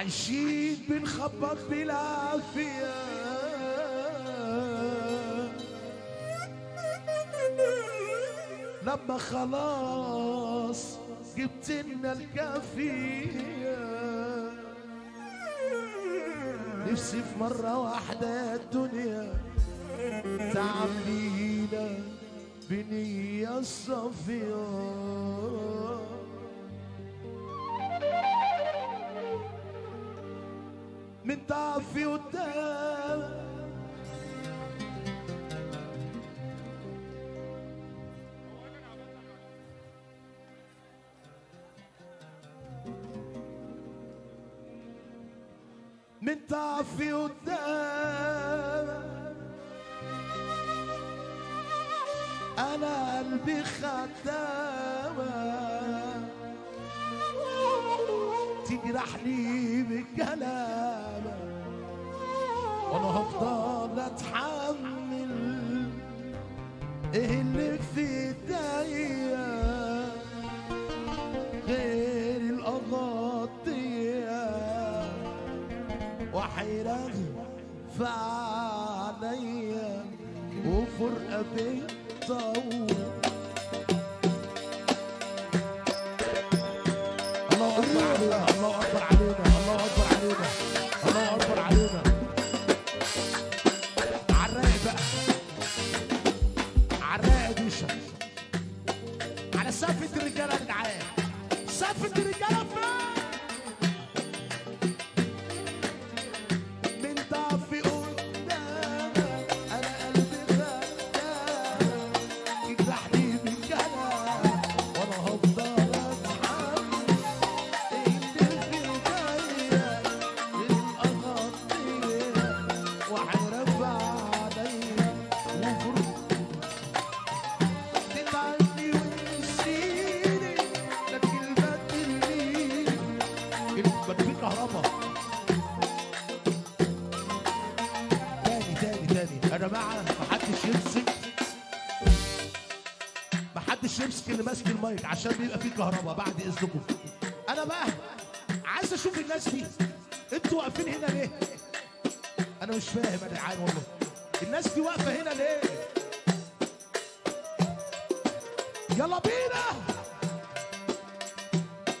عايشين بنخبط بالعافية لما خلاص جبت لنا الكافية. نفسي في مرة واحدة يا الدنيا تعاملينا بنية صافية من ضعفي قدام. من ضعفي قدام. أنا قلبي خدامة. تجرحني بالكلام وأنا هفضل أتحمل إيه اللي في ايديا غير القضية وحيرة في عينيا وفرقة بتطول Sabe, prefiro que ela fez. اللي ماسك المايك عشان بيبقى فيه كهرباء بعد إذنكم. أنا بقى عايز أشوف الناس دي. أنتوا واقفين هنا ليه؟ أنا مش فاهم يا جدعان والله. الناس دي واقفة هنا ليه؟ يلا بينا.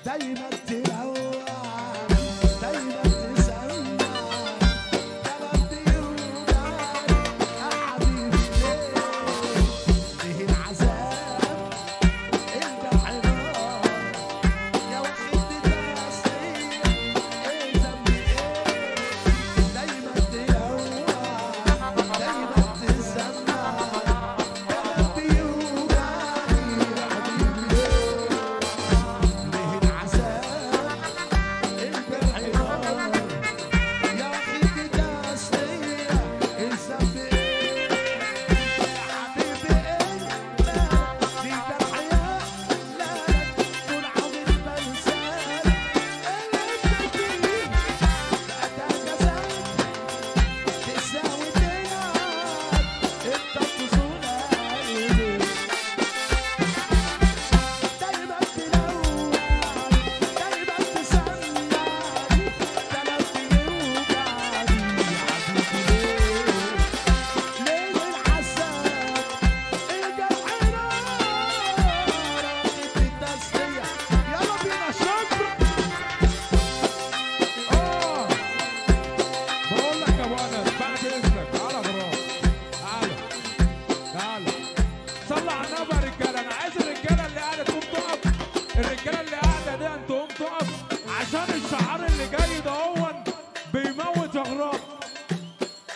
دايما تروق.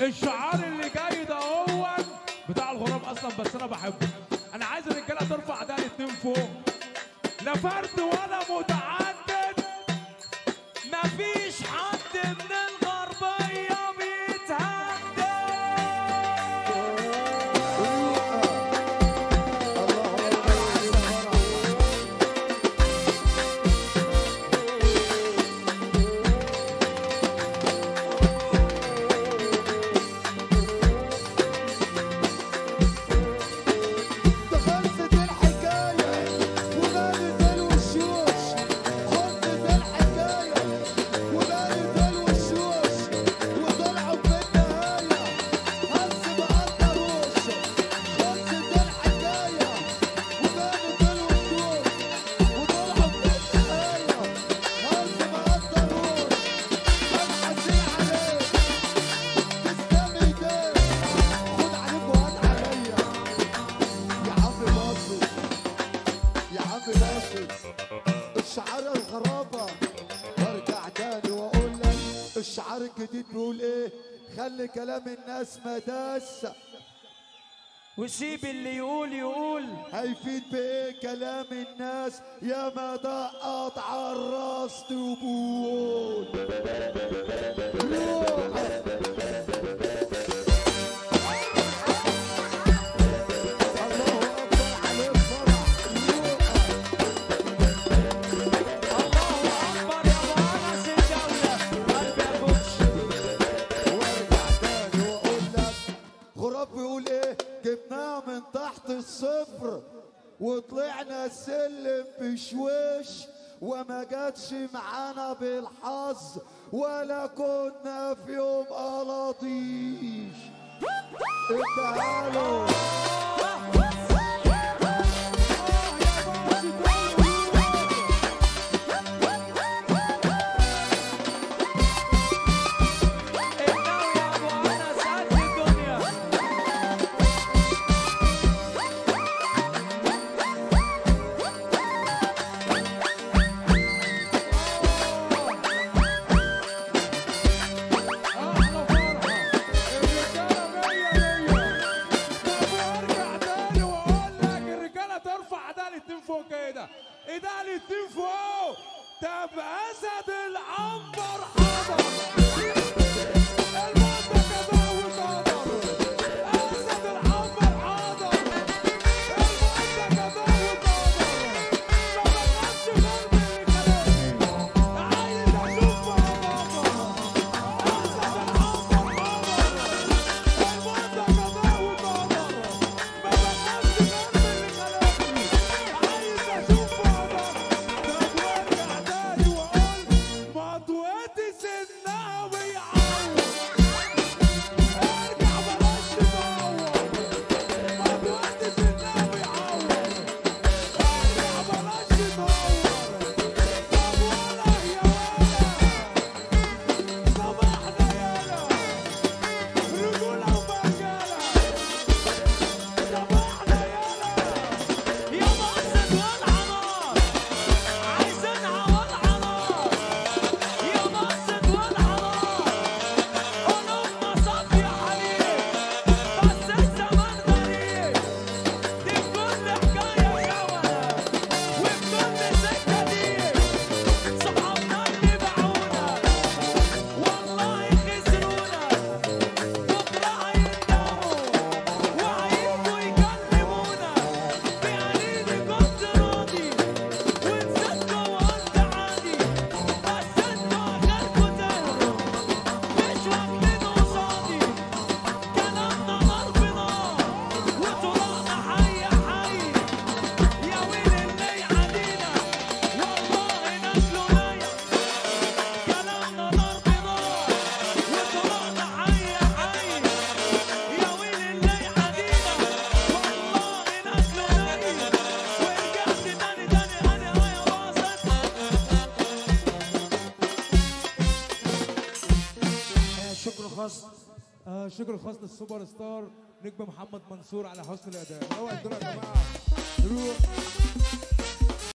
الشعار اللي جاي ده هو بتاع الغراب أصلا بس أنا بحبه. أنا عايز الرجاله ترفع ده الاتنين فوق. لا ولا اشعار الغرابة. وارجع تاني وأقول لك الشعار الجديد بيقول إيه؟ خلي كلام الناس مداس وسيب اللي يقول يقول. هيفيد بإيه كلام الناس؟ يا ما دقط على الراس تقول وطلعنا السلم بشويش وما جاتش معانا بالحظ ولا كنا في يوم قلاطيش التيفو تاب أسد الأرض خاص آه شكر خاص للسوبر ستار نجم محمد منصور على حسن الأداء. يا جماعة.